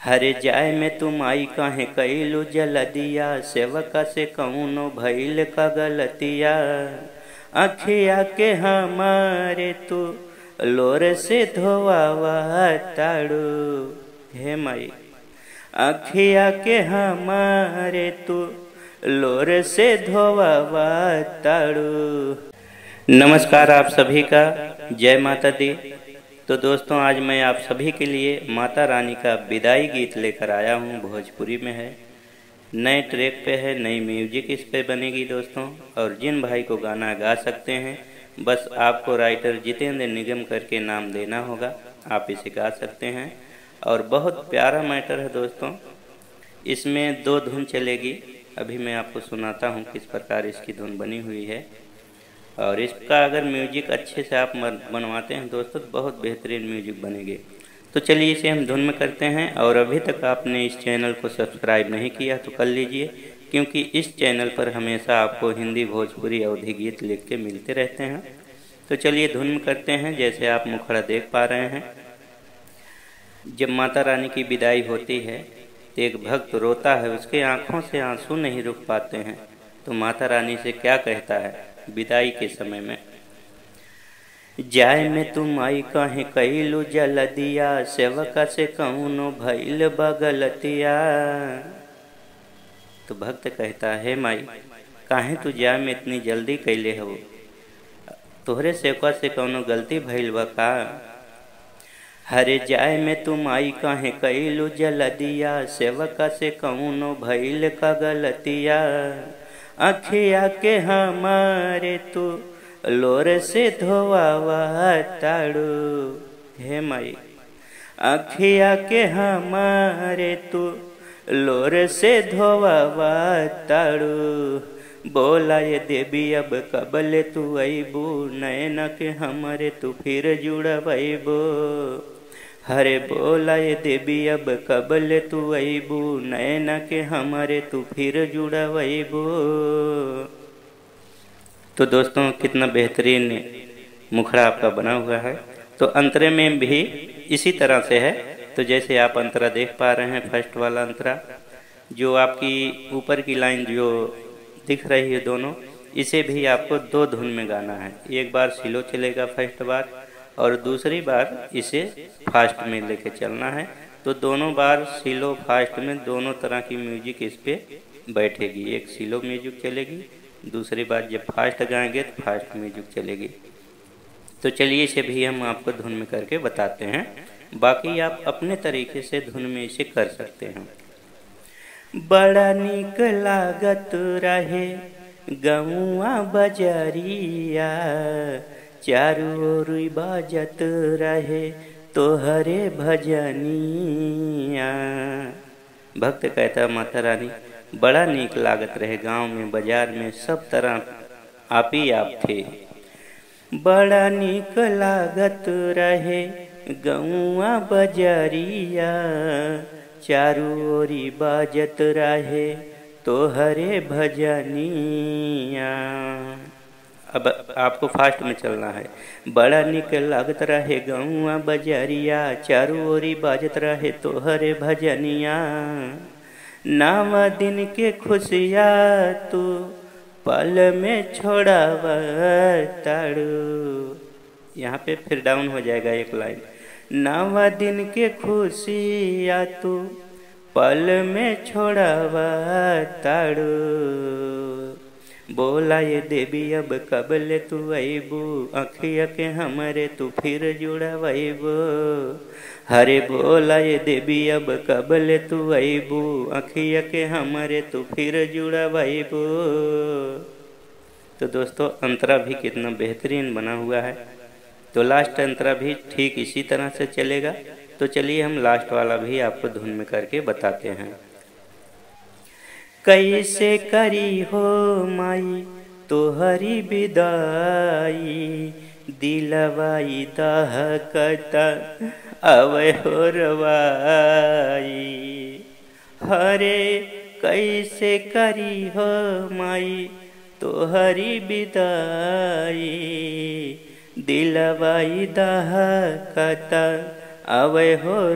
हरे जाय में तुम आई कहे कैलू जलदिया? सेवका से कौनो भैल का गलतिया? अखिया के हमारे तू लोर से धोवावा ताड़ू हे माई, अखिया के हमारे तू लोर से धोवावा ताड़ू नमस्कार आप सभी का। जय माता दी। तो दोस्तों, आज मैं आप सभी के लिए माता रानी का विदाई गीत लेकर आया हूँ। भोजपुरी में है। नए ट्रैक पे है, नई म्यूज़िक इस पे बनेगी दोस्तों। और जिन भाई को गाना गा सकते हैं, बस आपको राइटर जितेंद्र निगम करके नाम देना होगा। आप इसे गा सकते हैं। और बहुत प्यारा मैटर है दोस्तों। इसमें दो धुन चलेगी। अभी मैं आपको सुनाता हूँ किस प्रकार इसकी धुन बनी हुई है। और इसका अगर म्यूज़िक अच्छे से आप बनवाते हैं दोस्तों तो बहुत बेहतरीन म्यूज़िक बनेंगे। तो चलिए इसे हम धुन में करते हैं और अभी तक आपने इस चैनल को सब्सक्राइब नहीं किया तो कर लीजिए, क्योंकि इस चैनल पर हमेशा आपको हिंदी भोजपुरी अवधि गीत लिख के मिलते रहते हैं। तो चलिए धुन करते हैं, जैसे आप मुखड़ा देख पा रहे हैं। जब माता रानी की विदाई होती है तो एक भक्त रोता है, उसके आँखों से आँसू नहीं रुक पाते हैं। तो माता रानी से क्या कहता है? विदाई के समय में। जाय में तुम आई कहे कैलू जल दिया, सेवका से कहूनो भैल बगलतिया तो भक्त कहता, है माई, काहे तू जाय में इतनी जल्दी कैले हो तोहरे सेवका से कौनो गलती भैल बा का? हरे, जाय में तुम आई कहे कैलू जल दिया, सेवका से कहूनो भैल का गलतिया अखिया के हमारे तू लोर से धोवावा ताड़ू। हे माई अखिया के हमारे तू लोर से धोवावा ताड़ू। बोला ये देवी, अब कबल तू अबू नैना के हमारे तू फिर जुड़बू हरे बोला ये देवी, अब कबल तू अबू नैना के हमारे तू फिर जुड़बू तो दोस्तों, कितना बेहतरीन मुखड़ा आपका बना हुआ है। तो अंतरे में भी इसी तरह से है। तो जैसे आप अंतरा देख पा रहे हैं, फ़र्स्ट वाला अंतरा, जो आपकी ऊपर की लाइन जो दिख रही है दोनों, इसे भी आपको दो धुन में गाना है। एक बार सिलो चलेगा फ़र्स्ट बार और दूसरी बार इसे फास्ट में लेके चलना है। तो दोनों बार सिलो फास्ट में दोनों तरह की म्यूज़िक इस पे बैठेगी। एक सिलो म्यूज़िक चलेगी, दूसरी बार जब फास्ट गाएँगे तो फास्ट म्यूज़िक चलेगी। तो चलिए इसे भी हम आपको धुन में करके बताते हैं। बाकी आप अपने तरीके से धुन में इसे कर सकते हैं। बड़ा निक लागत रहे गौआ बजरिया चारू ओर बाजत रहे तोहरे भजनिया। भक्त कहता, माता रानी, बड़ा नीक लागत रहे गाँव में, बाज़ार में, सब तरह आप ही आप थे। बड़ा नीक लागत रहे गौआ बजरिया। चारू ओरी बाजत रहे तोहरे भजनिया। अब आपको फास्ट में चलना है। बड़ा निक लागत रहे गौआ बजरिया, चारू ओरी बाजत रहे तोहरे भजनिया। नाव दिन के खुशिया तू पल में छोड़ाव ताड़ू। यहाँ पे फिर डाउन हो जाएगा एक लाइन नव दिन के खुशिया तू पल में छोड़ावा ताड़ू। बोला ये देवी, अब कबल तू अबू अखिया के हमारे तू फिर जुड़ाबू हरे बोला ये देवी, अब कबल तू अबू अखिया के हमारे तू फिर जुड़ाबू तो दोस्तों, अंतरा भी कितना बेहतरीन बना हुआ है। तो लास्ट अंतरा भी ठीक इसी तरह से चलेगा। तो चलिए हम लास्ट वाला भी आपको धुन में करके बताते हैं। कैसे करी हो माई तोहरी विदाई? दिलवाई दहकता अवय हो हरे कैसे करी हो माई तोहरी विदाई? दिलवाई दहकता अवय हो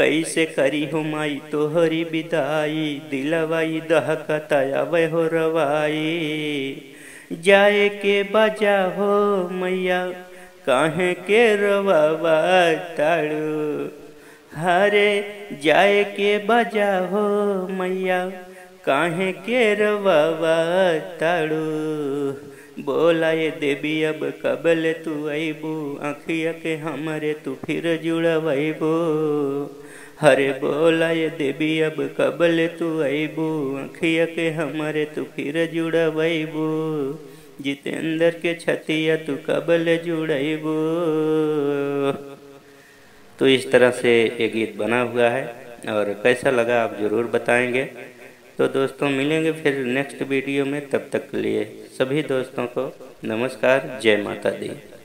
कैसे करी हो माई तोहरी बिदाई, दिलवाई दहकता आवे हो रवाई। जाए के बजा हो मैया, काहे के ताड़ू हरे जाए के बजा हो मैया, काहे के ताड़ू बोला ये देवी अब कबल तू अबू आँखिया के हमारे तू फिर जुड़बू हरे बोला ये देवी अब कबल तू अबू आँखिया के हमारे तू फिर जुड़ा जुड़बू जितेंद्र के छतिया तू कबल जुड़बू तो इस तरह से ये गीत बना हुआ है और कैसा लगा आप ज़रूर बताएँगे तो दोस्तों मिलेंगे फिर नेक्स्ट वीडियो में तब तक के लिए सभी दोस्तों को नमस्कार जय माता दी।